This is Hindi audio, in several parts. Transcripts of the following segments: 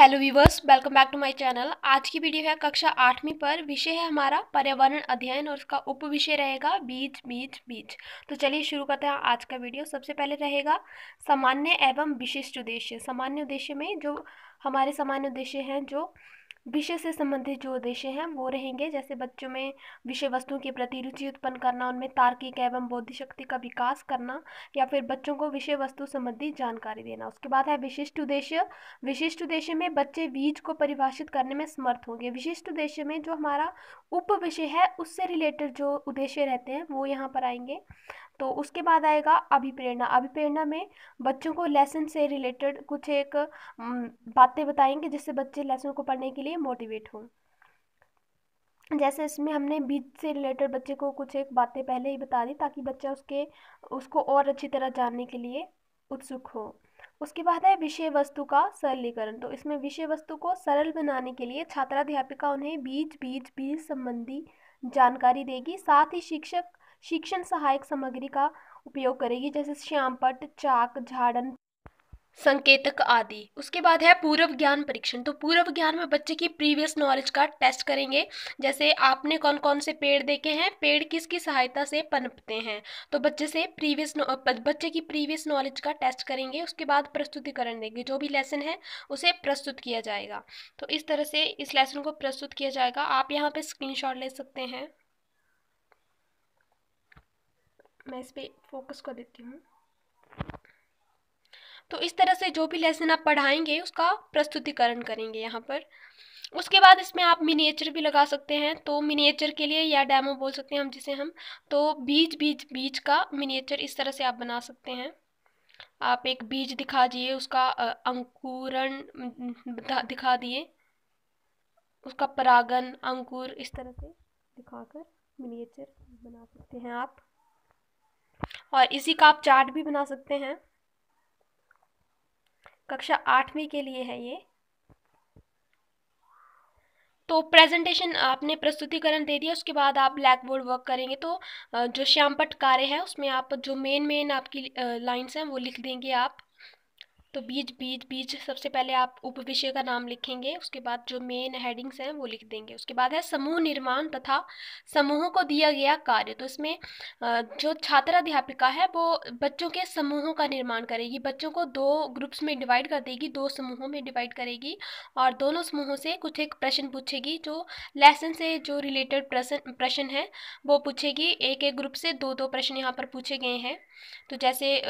Hello viewers welcome back to my channel आज की वीडियो है कक्षा आठवीं पर। विषय है हमारा पर्यावरण अध्ययन और उसका उप विषय रहेगा बीज बीज बीज। तो चलिए शुरू करते हैं आज का वीडियो सबसे पहले रहेगा सामान्य एवं विशिष्ट उद्देश्य। सामान्य उद्देश्य में जो हमारे सामान्य उद्देश्य हैं, जो विषय से संबंधित जो उद्देश्य हैं, वो रहेंगे, जैसे बच्चों में विषय वस्तुओं के प्रति रुचि उत्पन्न करना, उनमें तार्किक एवं बौद्धिक शक्ति का विकास करना, या फिर बच्चों को विषय वस्तु संबंधी जानकारी देना। उसके बाद है विशिष्ट उद्देश्य। विशिष्ट उद्देश्य में बच्चे बीज को परिभाषित करने में समर्थ होंगे। विशिष्ट उद्देश्य में जो हमारा उप विषय है, उससे रिलेटेड जो उद्देश्य रहते हैं, वो यहाँ पर आएँगे। तो उसके बाद आएगा अभिप्रेरणा। अभिप्रेरणा में बच्चों को लेसन से रिलेटेड कुछ एक बातें बताएँगे, जिससे बच्चे लेसन को पढ़ने के लिए मोटिवेट हों। जैसे इसमें हमने बीज से रिलेटेड बच्चे को कुछ एक बातें पहले ही बता दी ताकि बच्चा उसके, उसको और अच्छी तरह जानने के लिए उत्सुक हो। उसके बाद है विषय वस्तु का सरलीकरण। तो इसमें विषय वस्तु को सरल बनाने के लिए छात्राध्यापिका उन्हें बीज बीज बीज संबंधी जानकारी देगी। साथ ही शिक्षक, शिक्षण सहायक सामग्री का उपयोग करेगी, जैसे श्यामपट चाक, झाड़न संकेतक आदि। उसके बाद है पूर्व ज्ञान परीक्षण। तो पूर्व ज्ञान में बच्चे की प्रीवियस नॉलेज का टेस्ट करेंगे। जैसे आपने कौन कौन से पेड़ देखे हैं, पेड़ किसकी सहायता से पनपते हैं? तो बच्चे से प्रीवियस बच्चे की प्रीवियस नॉलेज का टेस्ट करेंगे। उसके बाद प्रस्तुतिकरण देंगे। जो भी लेसन है, उसे प्रस्तुत किया जाएगा। तो इस तरह से इस लेसन को प्रस्तुत किया जाएगा। आप यहाँ पर स्क्रीन ले सकते हैं। मैं इस पर फोकस कर देती हूँ। तो इस तरह से जो भी लेसन आप पढ़ाएँगे, उसका प्रस्तुतिकरण करेंगे यहाँ पर। उसके बाद इसमें आप मिनिएचर भी लगा सकते हैं। तो मिनिएचर के लिए या डेमो बोल सकते हैं हम जिसे हम। तो बीज बीज बीज का मिनिएचर इस तरह से आप बना सकते हैं। आप एक बीज दिखा दिए, उसका अंकुरण दिखा दिए। उसका परागन अंकुर इस तरह से दिखाकर मिनिएचर बना सकते हैं आप। और इसी का आप चार्ट भी बना सकते हैं। कक्षा आठवीं के लिए है ये। तो प्रेजेंटेशन आपने प्रस्तुतिकरण दे दिया, उसके बाद आप ब्लैक बोर्ड वर्क करेंगे। तो जो श्यामपट कार्य है, उसमें आप जो मेन मेन आपकी लाइंस हैं, वो लिख देंगे आप। तो बीज बीज बीज सबसे पहले आप उप विषय का नाम लिखेंगे, उसके बाद जो मेन हेडिंग्स हैं वो लिख देंगे। उसके बाद है समूह निर्माण तथा समूहों को दिया गया कार्य। तो इसमें जो छात्र अध्यापिका है वो बच्चों के समूहों का निर्माण करेगी। बच्चों को दो ग्रुप्स में डिवाइड कर देगी, दो समूहों में डिवाइड करेगी और दोनों समूहों से कुछ एक प्रश्न पूछेगी, जो लेसन से जो रिलेटेड प्रश्न प्रश्न है वो पूछेगी। एक एक ग्रुप से दो दो प्रश्न यहाँ पर पूछे गए हैं। तो जैसे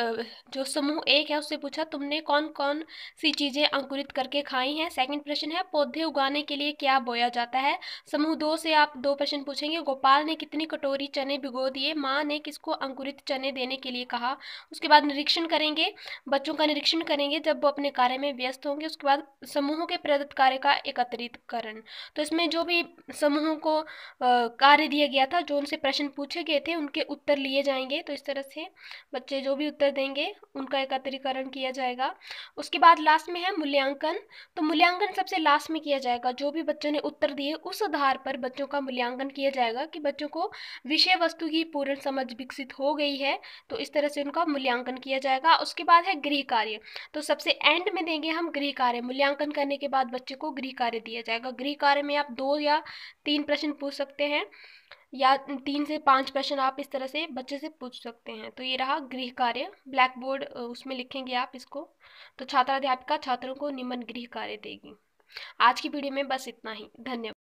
जो समूह एक है उससे पूछा, तुमने कौन कौन सी चीज़ें अंकुरित करके खाई हैं? सेकंड प्रश्न है, पौधे उगाने के लिए क्या बोया जाता है? समूह दो से आप दो प्रश्न पूछेंगे। गोपाल ने कितनी कटोरी चने भिगो दिए? माँ ने किसको अंकुरित चने देने के लिए कहा? उसके बाद निरीक्षण करेंगे, बच्चों का निरीक्षण करेंगे जब वो अपने कार्य में व्यस्त होंगे। उसके बाद समूहों के प्रदत्त कार्य का एकत्रितकरण तो इसमें जो भी समूहों को कार्य दिया गया था, जो उनसे प्रश्न पूछे गए थे, उनके उत्तर लिए जाएँगे। तो इस तरह से बच्चे जो भी उत्तर देंगे, उनका एकत्रीकरण किया जाएगा। उसके बाद लास्ट में है मूल्यांकन। तो मूल्यांकन सबसे लास्ट में किया जाएगा। जो भी बच्चों ने उत्तर दिए, उस आधार पर बच्चों का मूल्यांकन किया जाएगा कि बच्चों को विषय वस्तु की पूर्ण समझ विकसित हो गई है तो इस तरह से उनका मूल्यांकन किया जाएगा। उसके बाद है गृह कार्य। तो सबसे एंड में देंगे हम गृह कार्य। मूल्यांकन करने के बाद बच्चे को गृह कार्य दिया जाएगा। गृह कार्य में आप दो या तीन प्रश्न पूछ सकते हैं। या तीन से पाँच प्रश्न आप इस तरह से बच्चे से पूछ सकते हैं। तो ये रहा गृह कार्य। ब्लैक बोर्ड उसमें लिखेंगे आप इसको। तो छात्राध्यापिका छात्रों को निम्न गृह कार्य देगी। आज की वीडियो में बस इतना ही। धन्यवाद।